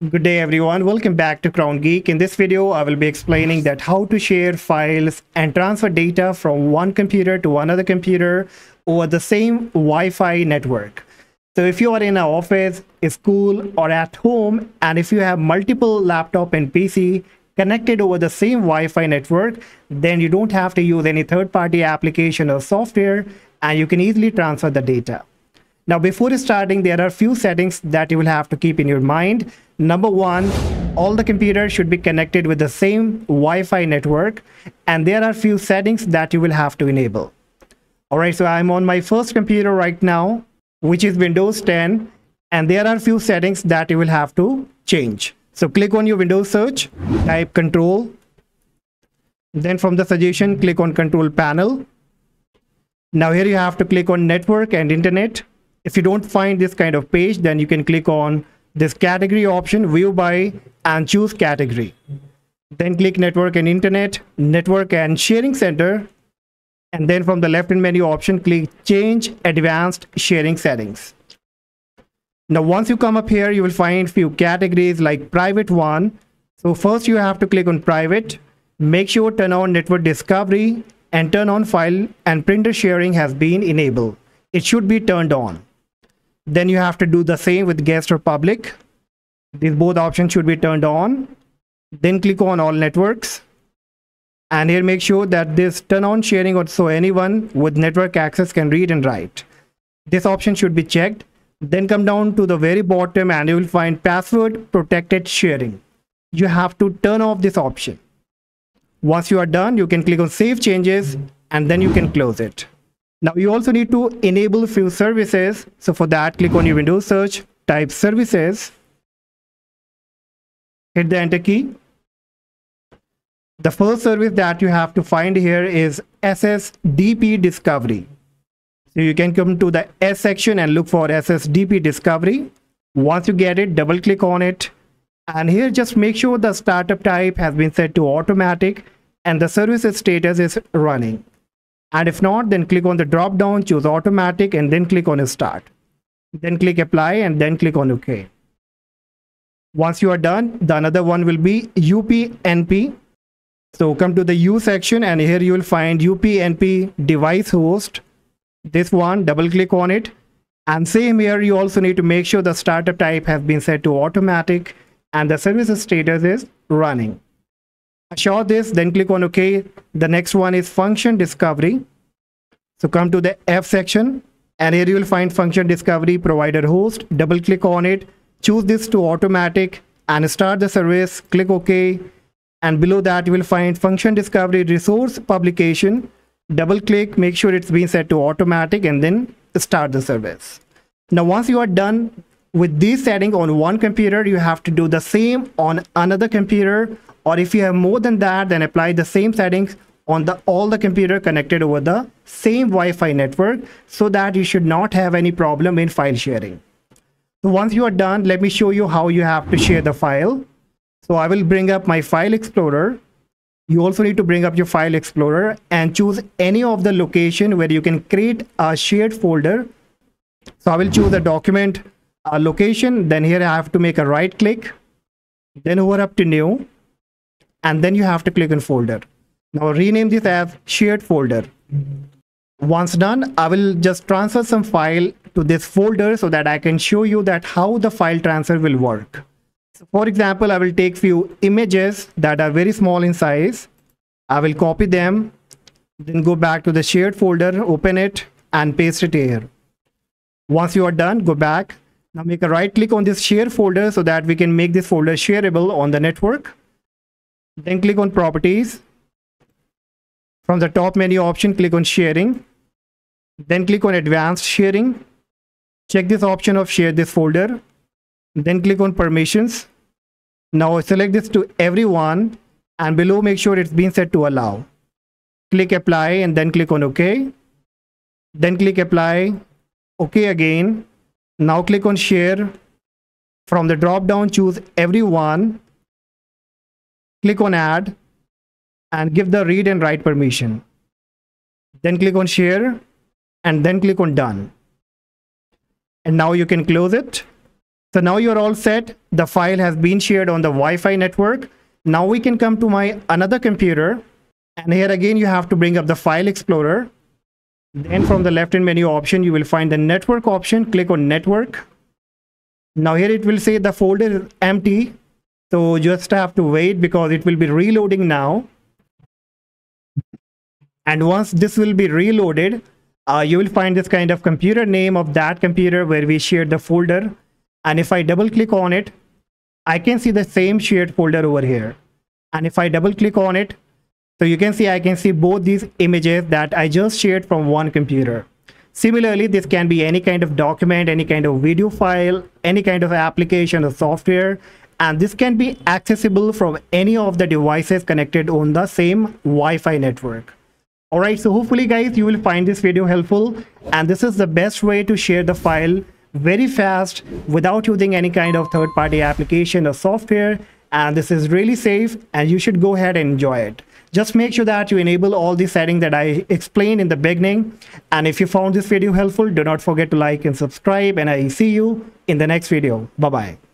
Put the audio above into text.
Good day everyone, welcome back to Crown Geek. In this video, I will be explaining that how to share files and transfer data from one computer to another computer over the same Wi-Fi network. So if you are in an office, a school or at home, and if you have multiple laptop and PC connected over the same Wi-Fi network, then you don't have to use any third-party application or software and you can easily transfer the data. Now, before starting, there are a few settings that you will have to keep in your mind. Number one, all the computers should be connected with the same Wi-Fi network, and there are few settings that you will have to enable. All right, so I'm on my first computer right now, which is Windows 10, and there are few settings that you will have to change. So click on your Windows search, type control, then from the suggestion, click on control panel. Now here you have to click on network and internet if you don't find this kind of page, then you can click on this category option, view by, and choose category. Then click network and internet, network and sharing center. And then from the left hand menu option, click change advanced sharing settings. Now, once you come up here, you will find few categories like private one. So first you have to click on private, make sure turn on network discovery and turn on file and printer sharing has been enabled. It should be turned on. Then you have to do the same with guest or public. These both options should be turned on. Then click on all networks. And here make sure that this turn on sharing or so anyone with network access can read and write. This option should be checked. Then come down to the very bottom and you will find password protected sharing. You have to turn off this option. Once you are done, you can click on save changes and then you can close it. Now you also need to enable few services. So for that, click on your Windows search, type services, hit the enter key. The first service that you have to find here is SSDP Discovery. So you can come to the S section and look for SSDP Discovery. Once you get it, double click on it. And here just make sure the startup type has been set to automatic and the service status is running. And if not, then click on the drop down, choose automatic, and then click on start. Then click apply and then click on OK. Once you are done, the another one will be UPnP. So come to the U section and here you will find UPnP device host. This one, double click on it. And same here, you also need to make sure the startup type has been set to automatic and the service status is running show this then click on ok the next one is function discovery. So come to the f section and here you will find function discovery provider host. Double click on it. Choose this to automatic and start the service. Click ok and below that you will find function discovery resource publication. Double click make sure it's been set to automatic and then start the service. Now once you are done with this setting on one computer you have to do the same on another computer or if you have more than that then apply the same settings on the all the computer connected over the same Wi-Fi network so that you should not have any problem in file sharing. So once you are done, let me show you how you have to share the file. So I will bring up my file explorer. You also need to bring up your file explorer and choose any of the location where you can create a shared folder. So I will choose the document uh, location. Then here I have to make a right click, then over up to new and then you have to click on folder. Now rename this as shared folder. Once done, I will just transfer some file to this folder so that I can show you that how the file transfer will work. So for example, I will take few images that are very small in size. I will copy them, then go back to the shared folder, open it and paste it here. Once you are done, go back. Now make a right click on this share folder so that we can make this folder shareable on the network. Then click on properties. From the top menu option, click on sharing. Then click on advanced sharing. Check this option of share this folder. Then click on permissions. Now select this to everyone and below make sure it's been set to allow. Click apply and then click on OK. Then click apply. OK again. Now click on share. From the drop down choose everyone click on add and give the read and write permission. Then click on share and then click on done. And now you can close it. So now you're all set. The file has been shared on the Wi-Fi network. Now we can come to my another computer. And here again, you have to bring up the file explorer. Then from the left hand menu option, you will find the network option. Click on network. Now here it will say the folder is empty. So just have to wait because it will be reloading now. And once this will be reloaded, uh, you will find this kind of computer name of that computer where we shared the folder. And if I double click on it, I can see the same shared folder over here. And if I double click on it, so you can see I can see both these images that I just shared from one computer. Similarly, this can be any kind of document, any kind of video file, any kind of application or software, and this can be accessible from any of the devices connected on the same Wi-Fi network. Alright, so hopefully guys, you will find this video helpful, and this is the best way to share the file very fast without using any kind of third-party application or software, and this is really safe, and you should go ahead and enjoy it. Just make sure that you enable all the settings that I explained in the beginning. And if you found this video helpful, do not forget to like and subscribe and I see you in the next video. Bye-bye.